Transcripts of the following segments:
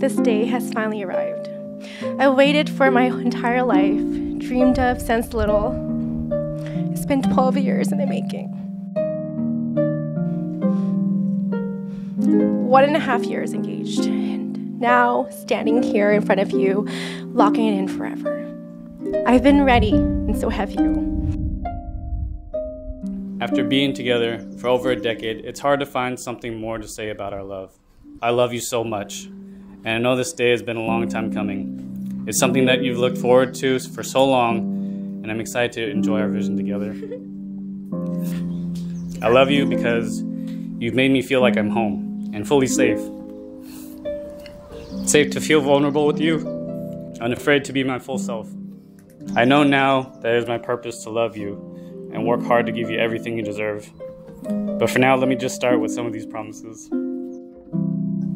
this day has finally arrived. I waited for my entire life, dreamed of since little. It's been 12 years in the making. One and a half years engaged, and now standing here in front of you, locking it in forever. I've been ready, and so have you. After being together for over a decade, it's hard to find something more to say about our love. I love you so much, and I know this day has been a long time coming. It's something that you've looked forward to for so long, and I'm excited to enjoy our vision together. I love you because you've made me feel like I'm home and fully safe. Safe to feel vulnerable with you, unafraid to be my full self. I know now that it is my purpose to love you and work hard to give you everything you deserve. But for now, let me just start with some of these promises.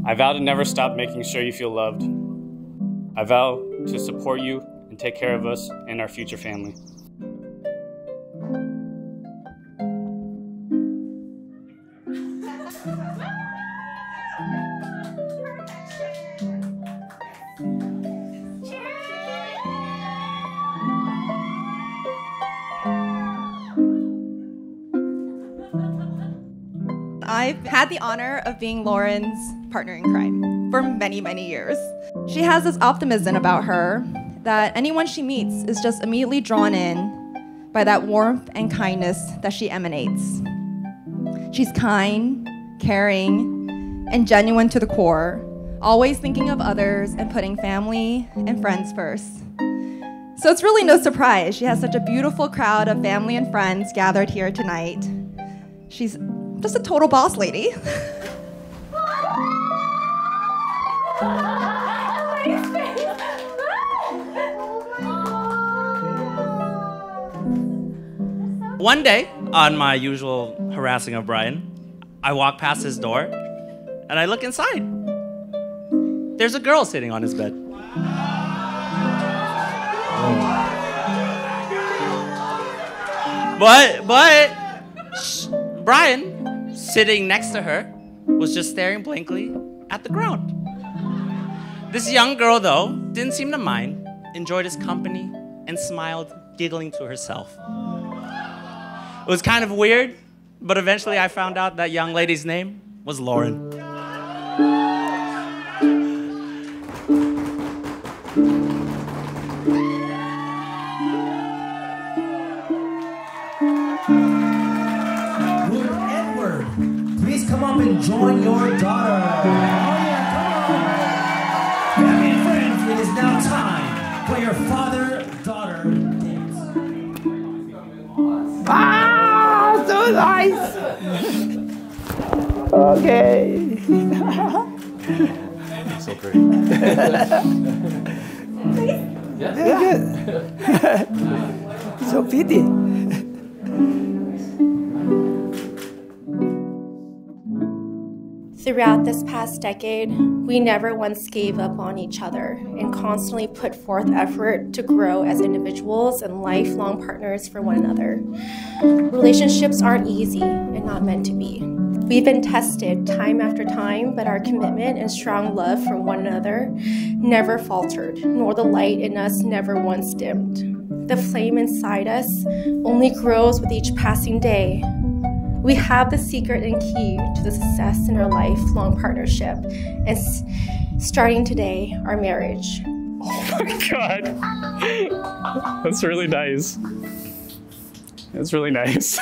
I vow to never stop making sure you feel loved. I vow to support you and take care of us and our future family. I've had the honor of being Lauren's partner in crime for many, many years. She has this optimism about her that anyone she meets is just immediately drawn in by that warmth and kindness that she emanates. She's kind, caring, and genuine to the core, always thinking of others and putting family and friends first. So it's really no surprise she has such a beautiful crowd of family and friends gathered here tonight. She's just a total boss lady. One day, on my usual harassing of Bryan, I walk past his door and I look inside. There's a girl sitting on his bed. But, but, Bryan, sitting next to her, was just staring blankly at the ground. This young girl, though, didn't seem to mind, enjoyed his company, and smiled, giggling to herself. It was kind of weird, but eventually I found out that young lady's name was Lauren. Your father-daughter dance. Ah, so nice. okay. So pretty. yeah, good. so pretty. Throughout this past decade, we never once gave up on each other and constantly put forth effort to grow as individuals and lifelong partners for one another. Relationships aren't easy and not meant to be. We've been tested time after time, but our commitment and strong love for one another never faltered, nor the light in us never once dimmed. The flame inside us only grows with each passing day, we have the secret and key to the success in our lifelong partnership and s- starting today, our marriage. Oh my god. That's really nice. That's really nice.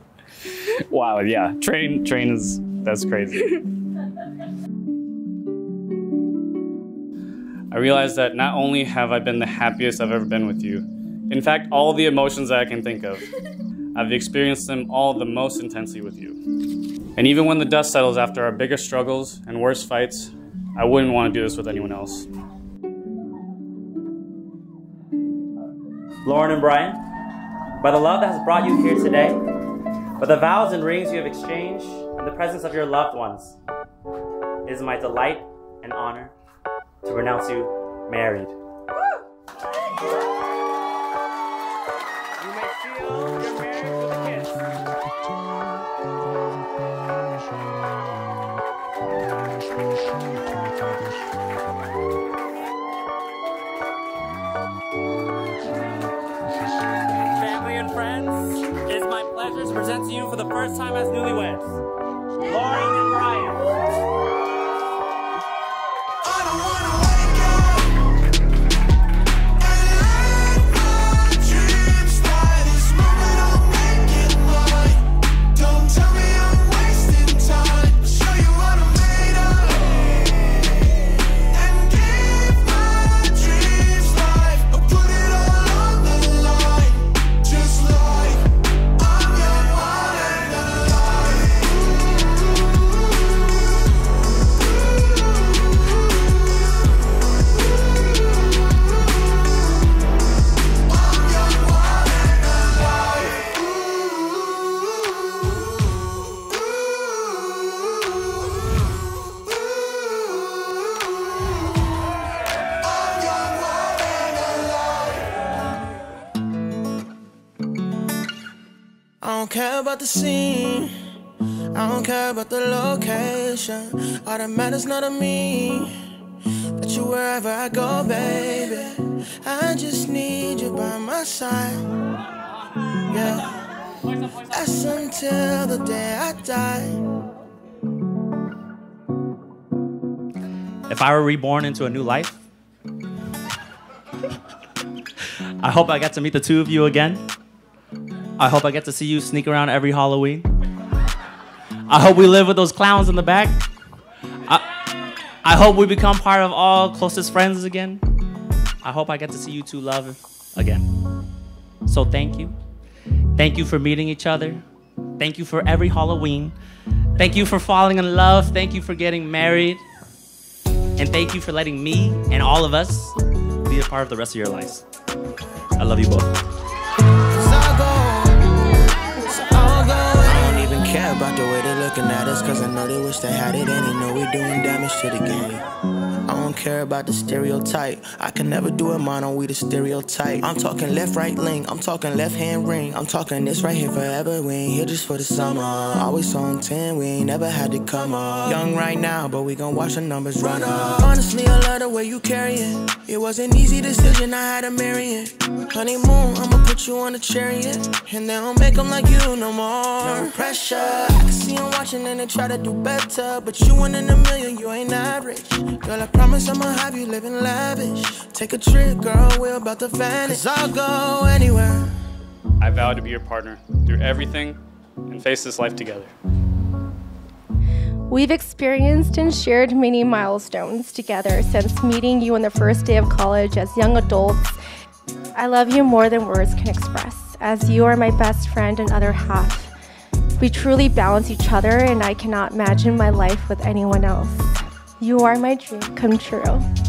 wow, yeah. Train train is that's crazy. I realized that not only have I been the happiest I've ever been with you, in fact, all the emotions that I can think of, I've experienced them all the most intensely with you. And even when the dust settles after our biggest struggles and worst fights, I wouldn't want to do this with anyone else. Lauren and Bryan, by the love that has brought you here today, by the vows and rings you have exchanged, and the presence of your loved ones, it is my delight and honor to pronounce you married. present to you for the first time as newlyweds, Lauren and Bryan. Don't care about the scene. I don't care about the location. All that matters not to me. That you wherever I go, baby. I just need you by my side. Yeah. That's until the day I die. If I were reborn into a new life, I hope I get to meet the two of you again. I hope I get to see you sneak around every Halloween. I hope we live with those clowns in the back. I, I hope we become part of all closest friends again. I hope I get to see you two love again. So thank you. Thank you for meeting each other. Thank you for every Halloween. Thank you for falling in love. Thank you for getting married. And thank you for letting me and all of us be a part of the rest of your lives. I love you both. Care about the way they're looking at us. Cause I know they wish they had it and they know we're doing damage to the game. I don't care about the stereotype. I can never do it mono, we the stereotype. I'm talking left, right link. I'm talking left hand ring. I'm talking this right here forever. We ain't here just for the summer. Always on 10, we ain't never had to come up. Young right now, but we gon' watch the numbers run up. Honestly, I love the way you carry it. It was an easy decision, I had to marry it. Honeymoon, I'ma put you on a chariot. And they don't make them like you no more. No pressure. I can see them watching and they try to do better. But you one in a million, you ain't average. Girl, I promise I'ma have you living lavish. Take a trip, girl, we're about to vanish. Cause I'll go anywhere. I vow to be your partner through everything and face this life together. We've experienced and shared many milestones together since meeting you on the first day of college as young adults. I love you more than words can express, as you are my best friend and other half. We truly balance each other, and I cannot imagine my life with anyone else. You are my dream come true.